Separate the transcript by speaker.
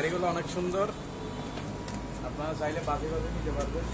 Speaker 1: গাড়িগুলো অনেক সুন্দর। আপনারা চাইলে বাজে বাজে নিতে পারবেন।